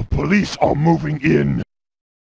The police are moving in.